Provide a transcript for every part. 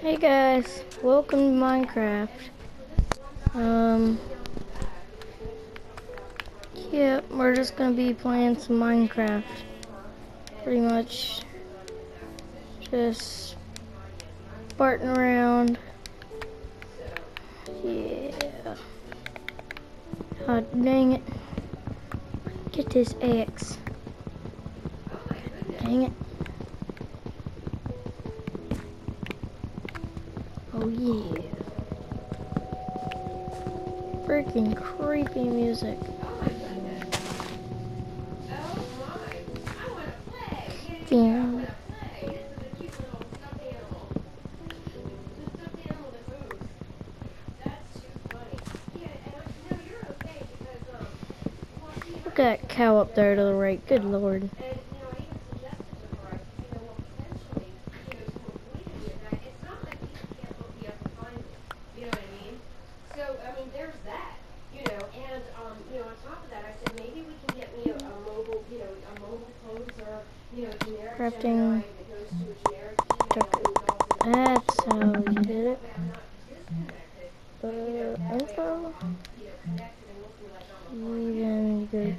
Hey guys, welcome to Minecraft. Um, yeah, we're just gonna be playing some Minecraft. Pretty much just farting around. Yeah. Oh, dang it. Get this axe. Dang it. Oh yeah. Freaking creepy music. Damn. Look at that cow up there to the right. Good lord. So, I mean, there's that, you know, and, um, you know, on top of that, I said, maybe we can get me a, a mobile, you know, a mobile poser, you know, a generic Crafting. That's how you did it. Uh, info. I'm, you know, connected and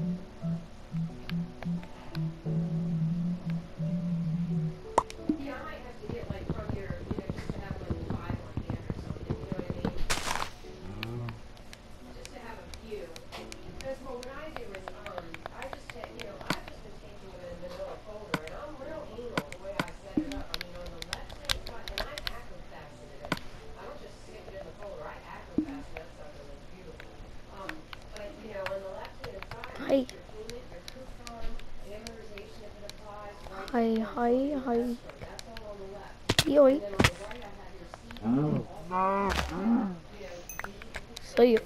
Hi, hi, hi. Yoink. Seat.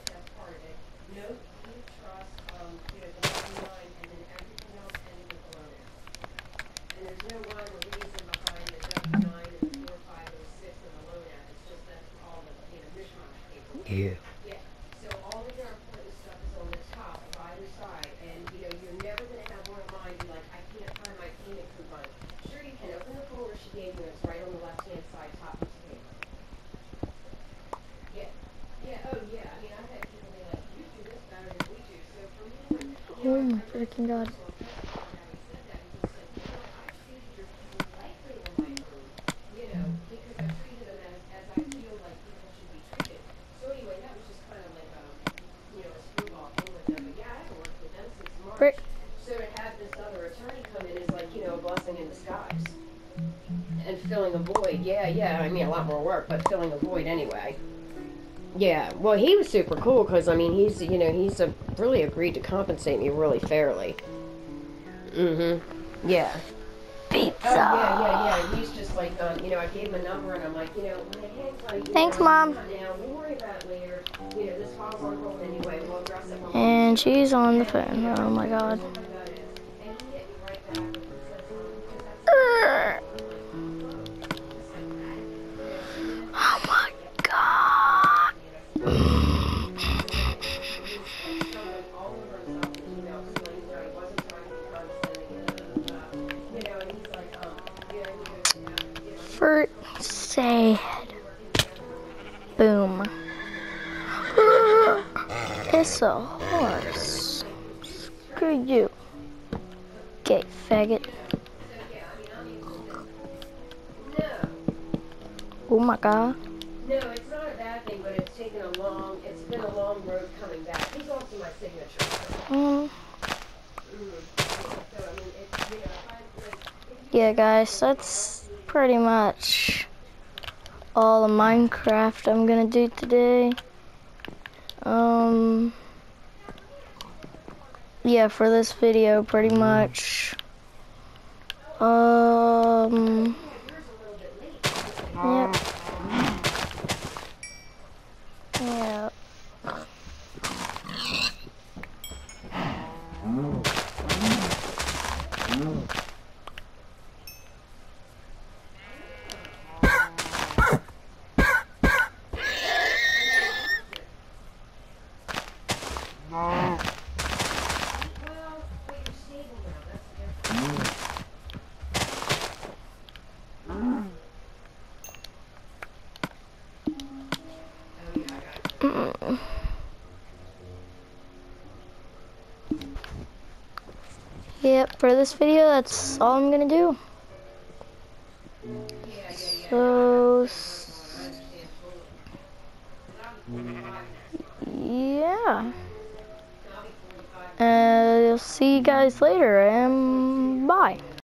You know, on the left-hand side, top of paper. Yeah, yeah, oh, yeah, I mean, I've had people be like, you do this better than we do, so for me, you Oh my freaking god. so having said that, he just said, you know, I treated your people lightly on my own, you know, because I treated them as, as I feel like people should be treated. So anyway, that was just kind of like a, you know, a screwball thing with them, but yeah, I haven't worked with them since March. Frick. So to have this other attorney come in is like, you know, a blessing in disguise. And filling a void, yeah, yeah, I mean, a lot more work, but filling a void anyway. Yeah, well, he was super cool because I mean, he's you know he's a, really agreed to compensate me really fairly. Mm-hmm. Yeah. Pizza. Oh yeah, yeah, yeah. He's just like, um, you know, I gave him a number and I'm like, you know, when it hits like, Thanks, know, Mom. not Now we'll worry about it later. You know, this file's on hold anyway. We'll address it. And she's on the phone. Oh my god. It's a horse. Screw you. Gay faggot. Oh my god. No, it's not a bad thing, but it's taken a long, it's been a long road coming back. He's also my signature. Mm. So, I mean, it's, you know, if I, like, if Yeah, guys, that's pretty much all the Minecraft I'm gonna do today. Um, yeah, for this video, pretty much. Um, yep. Mm. Yep, for this video, that's all I'm gonna do. So, yeah. Uh, I'll see you guys later, and bye.